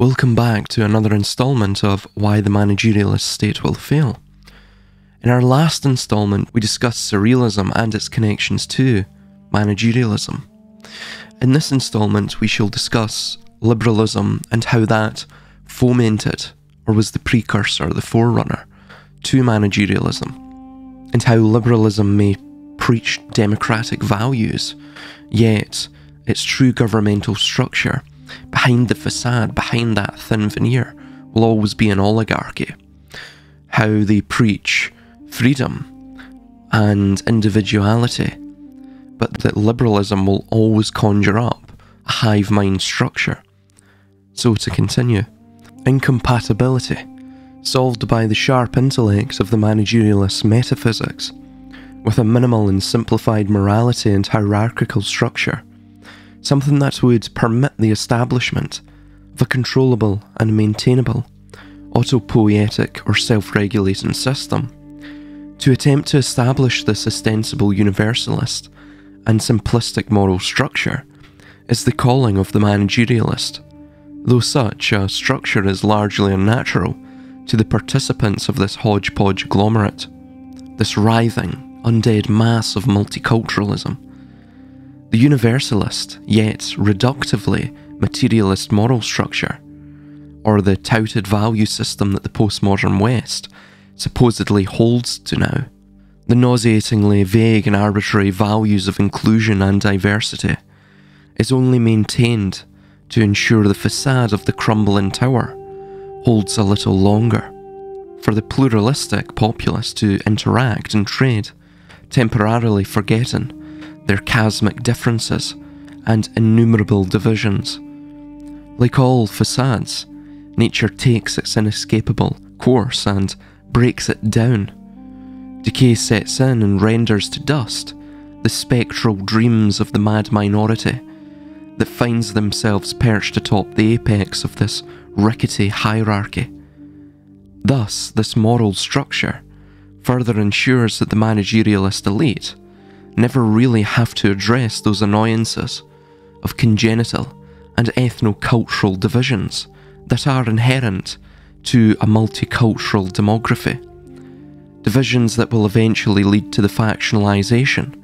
Welcome back to another installment of Why the Managerialist State Will Fail. In our last installment, we discussed surrealism and its connections to managerialism. In this installment, we shall discuss liberalism and how that fomented, or was the precursor, the forerunner, to managerialism, and how liberalism may preach democratic values, yet its true governmental structure behind the facade, behind that thin veneer, will always be an oligarchy. How they preach freedom and individuality, but that liberalism will always conjure up a hive mind structure. So, to continue, incompatibility, solved by the sharp intellects of the managerialist metaphysics, with a minimal and simplified morality and hierarchical structure something that would permit the establishment of a controllable and maintainable, autopoietic or self regulating system. To attempt to establish this ostensible universalist and simplistic moral structure is the calling of the managerialist, though such a structure is largely unnatural to the participants of this hodgepodge agglomerate, this writhing, undead mass of multiculturalism the universalist, yet reductively materialist moral structure, or the touted value system that the postmodern West supposedly holds to now, the nauseatingly vague and arbitrary values of inclusion and diversity, is only maintained to ensure the facade of the crumbling tower holds a little longer, for the pluralistic populace to interact and trade, temporarily forgetting their chasmic differences and innumerable divisions. Like all facades, nature takes its inescapable course and breaks it down. Decay sets in and renders to dust the spectral dreams of the mad minority that finds themselves perched atop the apex of this rickety hierarchy. Thus, this moral structure further ensures that the managerialist elite never really have to address those annoyances of congenital and ethno-cultural divisions that are inherent to a multicultural demography. Divisions that will eventually lead to the factionalization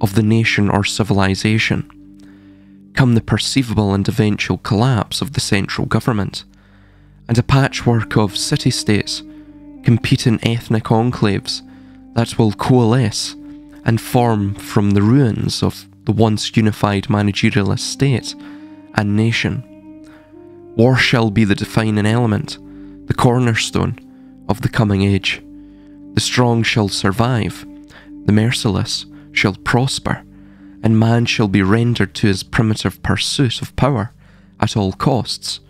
of the nation or civilization. Come the perceivable and eventual collapse of the central government, and a patchwork of city states, competing ethnic enclaves that will coalesce and form from the ruins of the once unified managerialist state and nation. War shall be the defining element, the cornerstone of the coming age. The strong shall survive, the merciless shall prosper, and man shall be rendered to his primitive pursuit of power at all costs.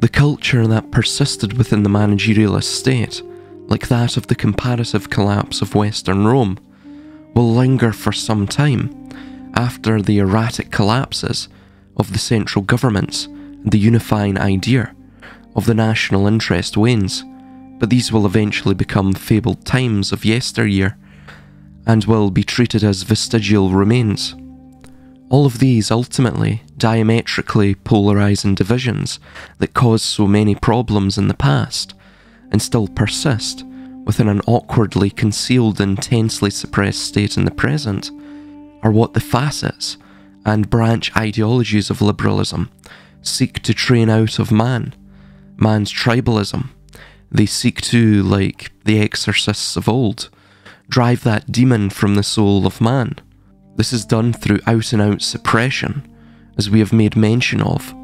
The culture that persisted within the managerialist state, like that of the comparative collapse of Western Rome, will linger for some time after the erratic collapses of the central governments and the unifying idea of the national interest wanes, but these will eventually become fabled times of yesteryear and will be treated as vestigial remains. All of these ultimately diametrically polarizing divisions that caused so many problems in the past and still persist within an awkwardly concealed, intensely suppressed state in the present, are what the facets and branch ideologies of liberalism seek to train out of man, man's tribalism. They seek to, like the exorcists of old, drive that demon from the soul of man. This is done through out and out suppression, as we have made mention of,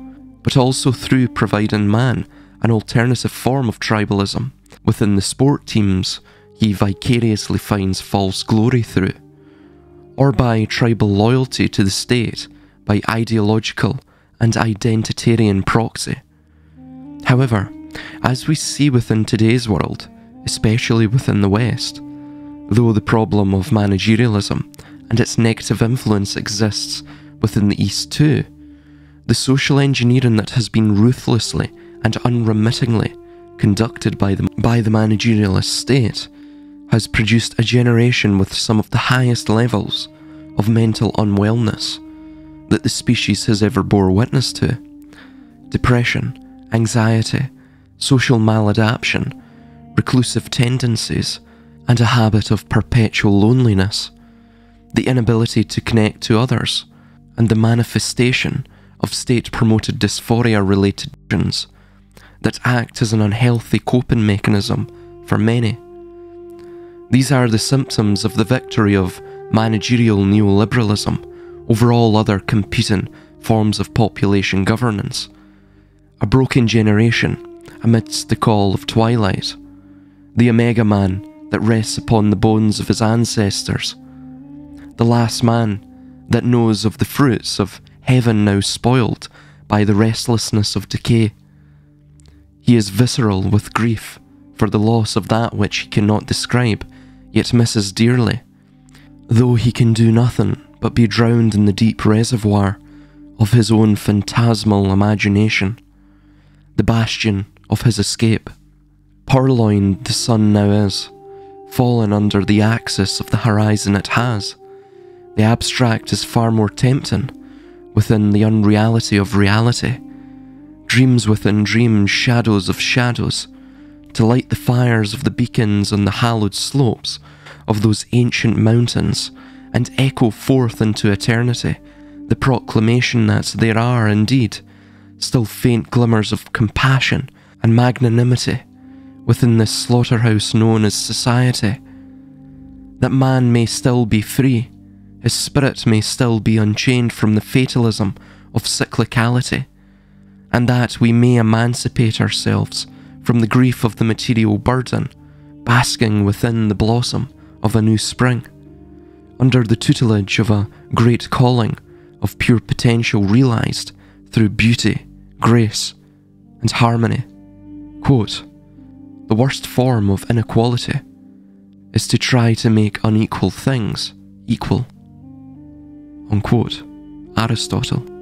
but also through providing man an alternative form of tribalism within the sport teams he vicariously finds false glory through, or by tribal loyalty to the state by ideological and identitarian proxy. However, as we see within today's world, especially within the West, though the problem of managerialism and its negative influence exists within the East too, the social engineering that has been ruthlessly and unremittingly conducted by the, by the managerialist state, has produced a generation with some of the highest levels of mental unwellness that the species has ever bore witness to. Depression, anxiety, social maladaptation, reclusive tendencies, and a habit of perpetual loneliness, the inability to connect to others, and the manifestation of state promoted dysphoria related conditions that act as an unhealthy coping mechanism for many. These are the symptoms of the victory of managerial neoliberalism over all other competing forms of population governance. A broken generation amidst the call of twilight. The Omega Man that rests upon the bones of his ancestors. The last man that knows of the fruits of heaven now spoiled by the restlessness of decay. He is visceral with grief for the loss of that which he cannot describe, yet misses dearly, though he can do nothing but be drowned in the deep reservoir of his own phantasmal imagination, the bastion of his escape. Purloined the sun now is, fallen under the axis of the horizon it has. The abstract is far more tempting within the unreality of reality. Dreams within dreams, shadows of shadows, to light the fires of the beacons on the hallowed slopes of those ancient mountains and echo forth into eternity the proclamation that there are indeed still faint glimmers of compassion and magnanimity within this slaughterhouse known as society. That man may still be free, his spirit may still be unchained from the fatalism of cyclicality, and that we may emancipate ourselves from the grief of the material burden, basking within the blossom of a new spring, under the tutelage of a great calling of pure potential realized through beauty, grace, and harmony. Quote, the worst form of inequality is to try to make unequal things equal. Unquote. Aristotle.